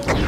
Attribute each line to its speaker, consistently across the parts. Speaker 1: Thank you.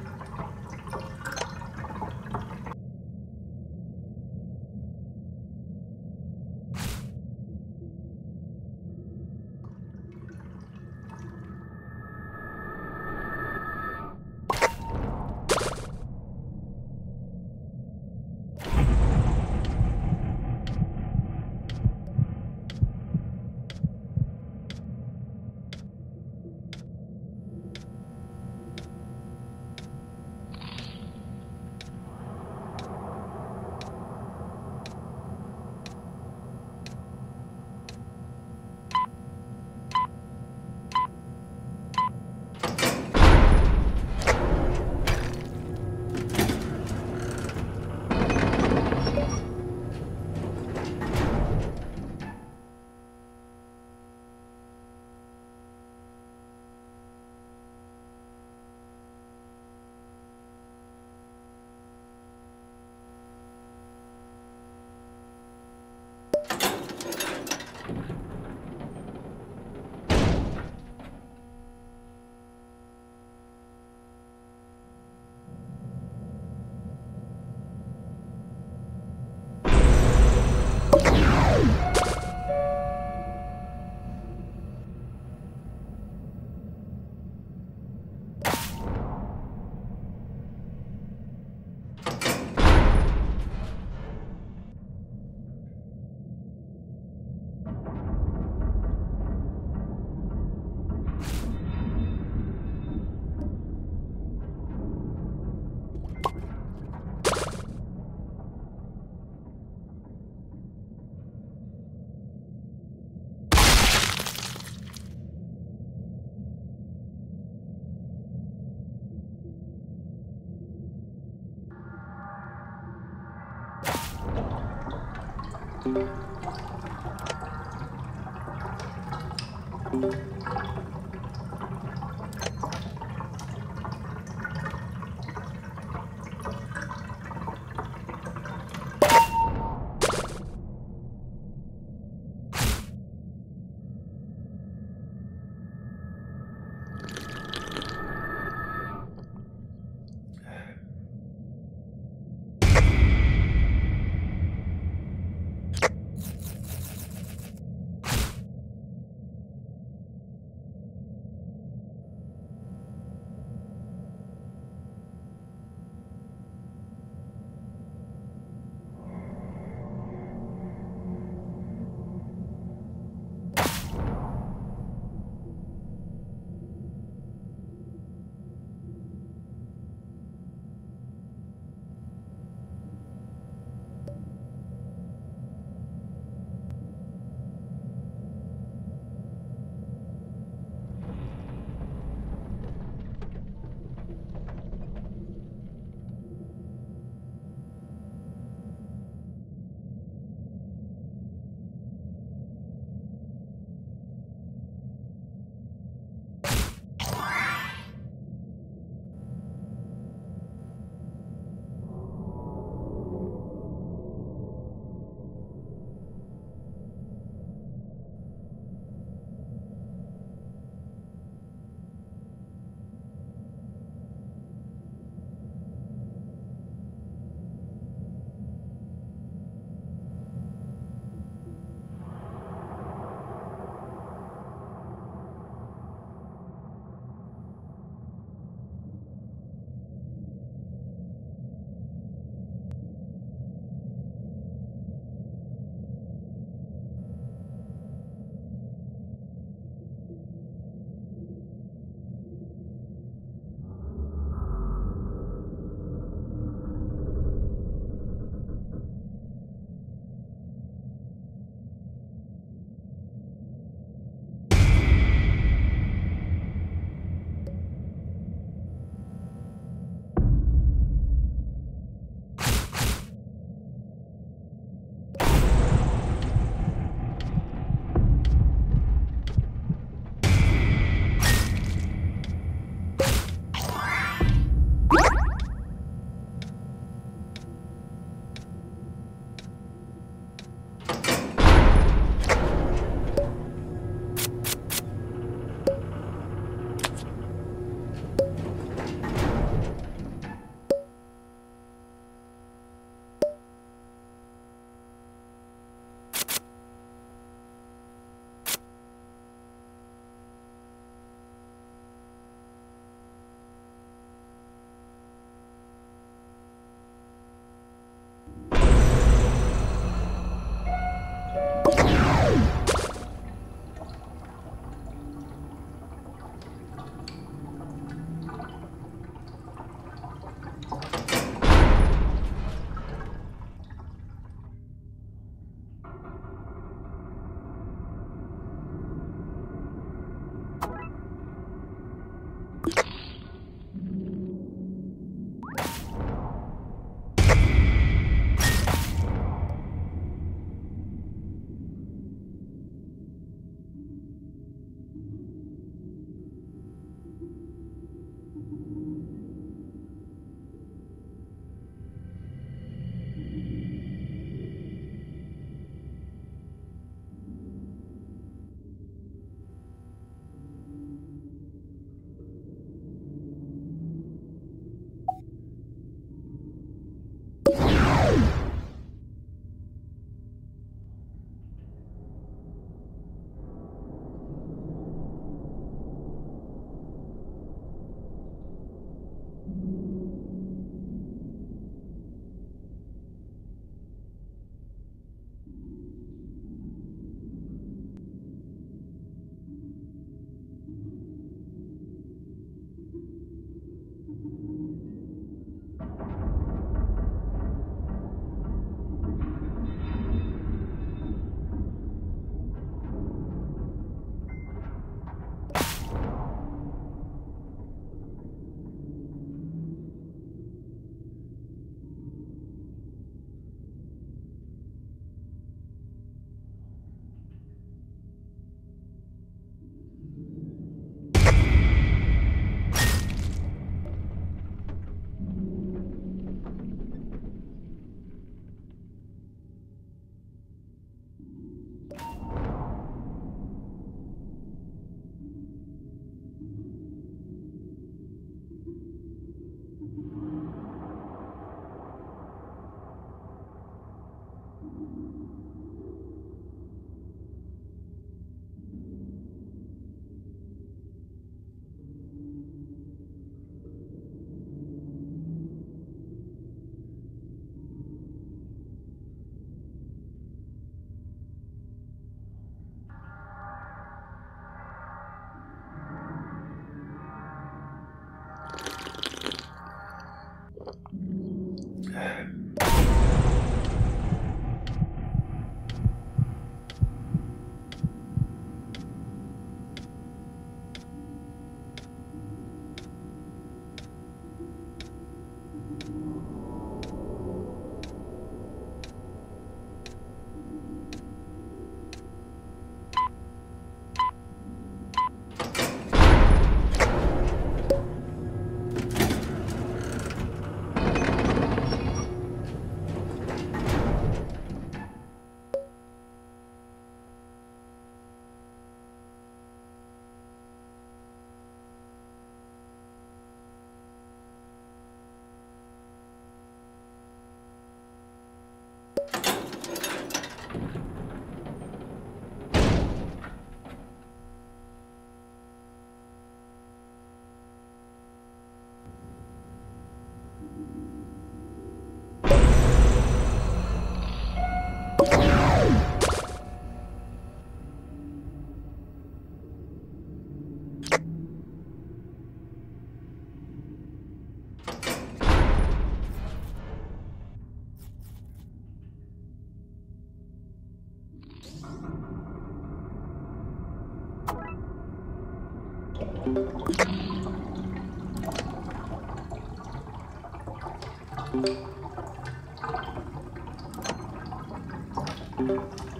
Speaker 2: Thank you. Thank you.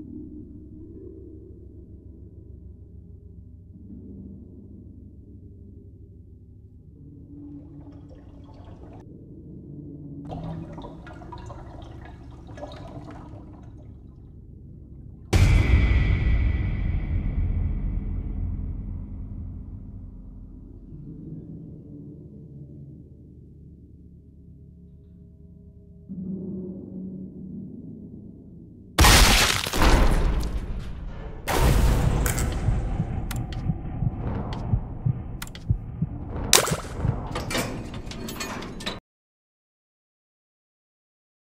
Speaker 2: あ